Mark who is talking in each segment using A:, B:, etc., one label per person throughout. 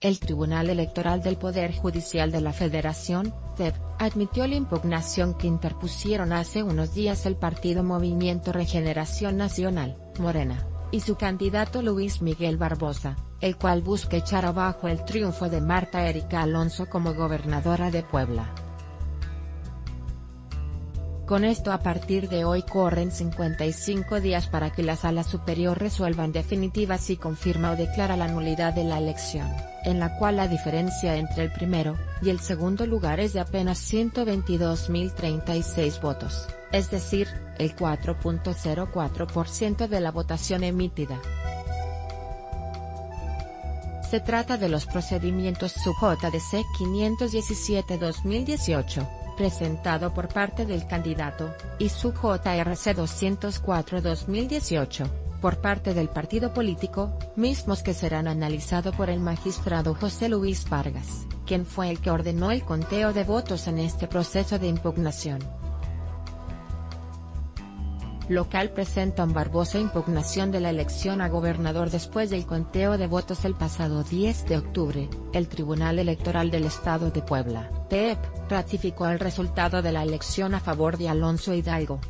A: El Tribunal Electoral del Poder Judicial de la Federación, TEP, admitió la impugnación que interpusieron hace unos días el partido Movimiento Regeneración Nacional, Morena, y su candidato Luis Miguel Barbosa, el cual busca echar abajo el triunfo de Marta Erika Alonso como gobernadora de Puebla. Con esto a partir de hoy corren 55 días para que la Sala Superior resuelva en definitiva si confirma o declara la nulidad de la elección, en la cual la diferencia entre el primero y el segundo lugar es de apenas 122.036 votos, es decir, el 4.04% de la votación emitida. Se trata de los procedimientos sub JDC 517-2018 presentado por parte del candidato, y su JRC 204-2018, por parte del partido político, mismos que serán analizados por el magistrado José Luis Vargas, quien fue el que ordenó el conteo de votos en este proceso de impugnación local presentan Barbosa impugnación de la elección a gobernador después del conteo de votos el pasado 10 de octubre, el Tribunal Electoral del Estado de Puebla, TEP, ratificó el resultado de la elección a favor de Alonso Hidalgo.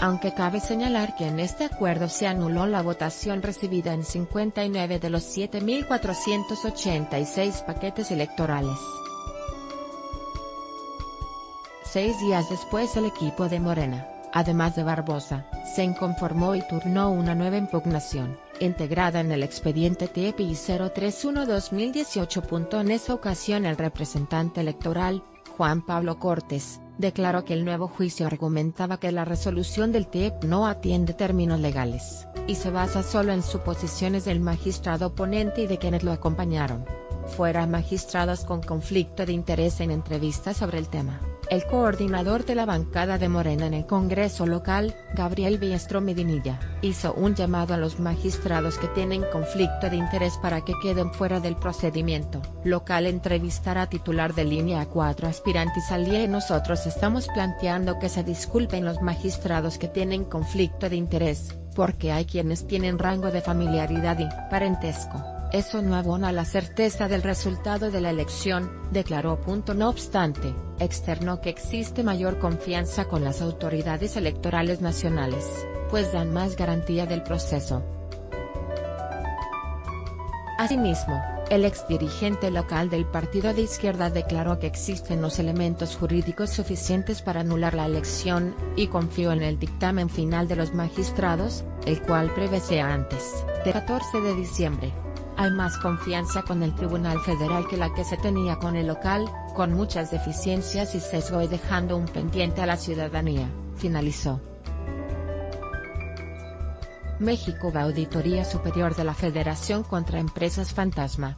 A: Aunque cabe señalar que en este acuerdo se anuló la votación recibida en 59 de los 7.486 paquetes electorales. Seis días después el equipo de Morena, además de Barbosa, se inconformó y turnó una nueva impugnación, integrada en el expediente TEPI 031-2018. En esa ocasión el representante electoral, Juan Pablo Cortés, declaró que el nuevo juicio argumentaba que la resolución del TEP no atiende términos legales, y se basa solo en suposiciones del magistrado oponente y de quienes lo acompañaron. Fuera magistrados con conflicto de interés en entrevistas sobre el tema. El coordinador de la bancada de Morena en el Congreso local, Gabriel Biestro Medinilla, hizo un llamado a los magistrados que tienen conflicto de interés para que queden fuera del procedimiento. Local entrevistará titular de línea a cuatro aspirantes al día y nosotros estamos planteando que se disculpen los magistrados que tienen conflicto de interés, porque hay quienes tienen rango de familiaridad y parentesco eso no abona la certeza del resultado de la elección, declaró. No obstante, externó que existe mayor confianza con las autoridades electorales nacionales, pues dan más garantía del proceso. Asimismo, el exdirigente local del partido de izquierda declaró que existen los elementos jurídicos suficientes para anular la elección, y confió en el dictamen final de los magistrados, el cual prevé sea antes, de 14 de diciembre. Hay más confianza con el Tribunal Federal que la que se tenía con el local, con muchas deficiencias y sesgo y dejando un pendiente a la ciudadanía, finalizó. México va Auditoría Superior de la Federación contra Empresas Fantasma.